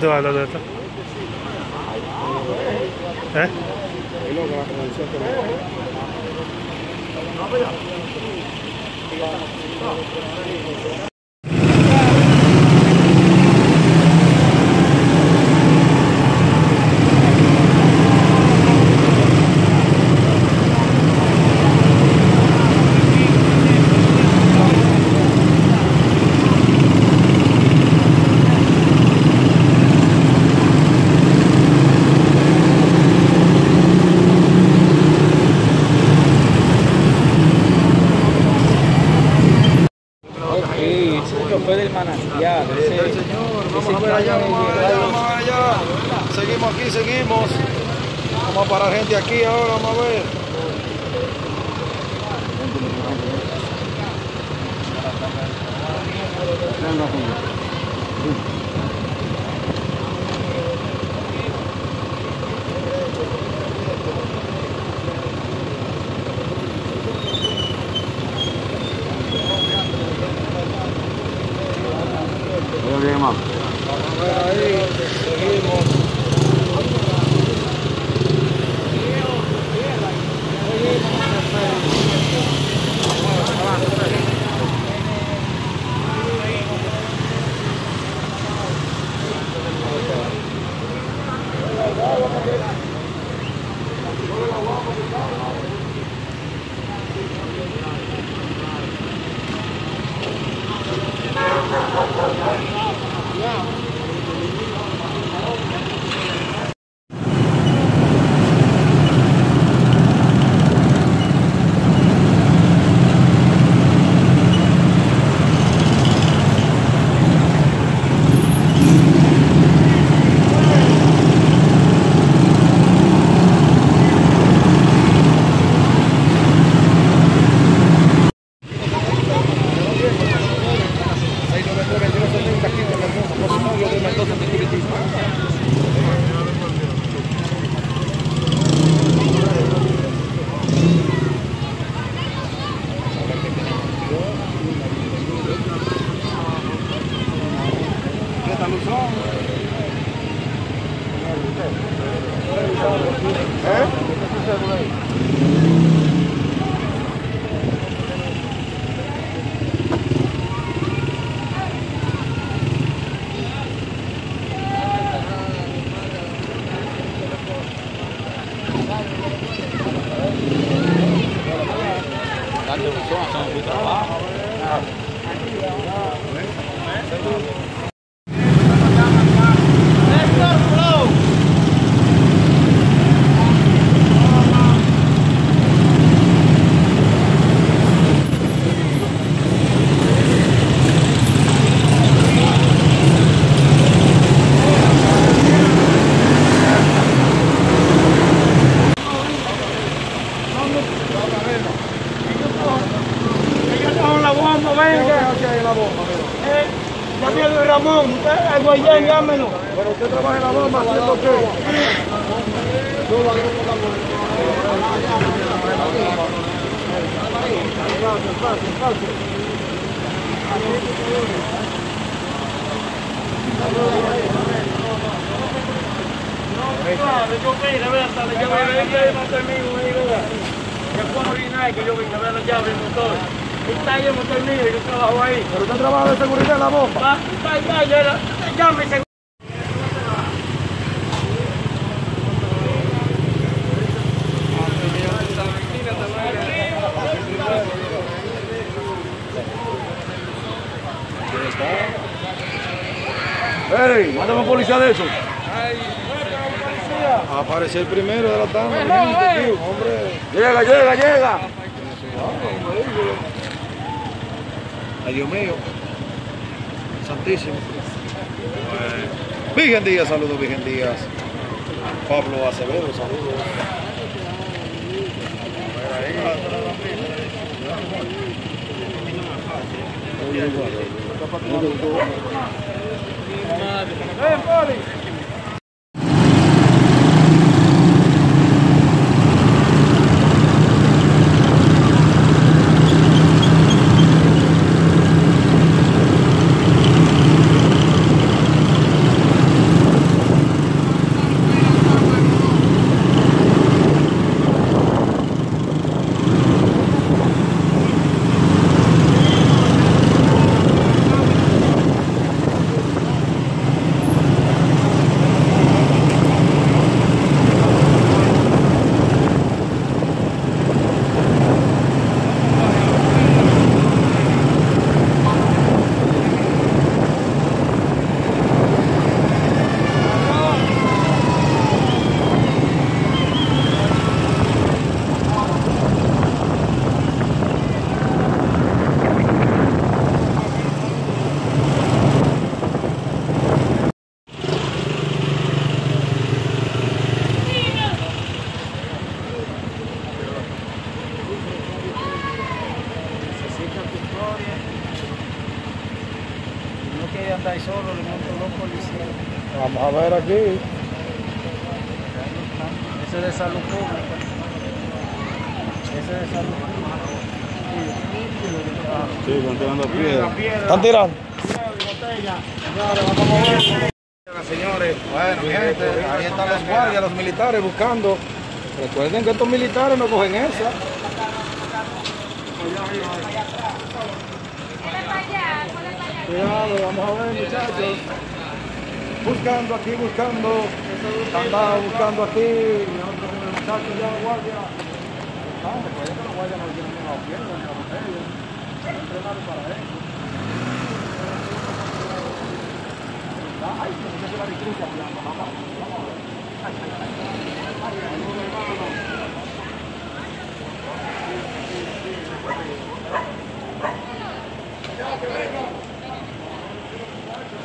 对对对对。哎？Vamos a parar gente aquí ahora, vamos a ver. Dale un son, son muy trabajo. un momento. Eh, Ramón, usted es. Pero usted trabaja en la bomba, haciendo qué? Yo vine, a ver, la llave, yo vine, yo vine, yo vine, yo vine, yo vine, yo yo vine, yo vine, yo yo Está ahí el motor libre, yo trabajo ahí. ¿Pero usted trabaja de seguridad en la bomba? Va, está ahí, ya, ya, ya, mi seguridad. Ey, mándame policía de eso. Apareció el primero de la tarde. Eh. Hombre. Llega, llega, llega a Dios mío, Santísimo. Virgen Díaz, saludos, Virgen Díaz. Pablo Acevedo, saludos. Vamos a ver aquí. Ese es de salud pública. Ese es de salud Sí, están tirando piedras. ¿Están tirando? Señores, bueno, gente, ahí están los guardias, los militares buscando. Recuerden que estos militares no cogen esa. Cuidado, vamos a ver muchachos. Buscando aquí, buscando. Andaba buscando aquí. Muchachos ya los guardias. Ah, los no tienen ni la para eso. Ay, se me hace la recruta, vamos,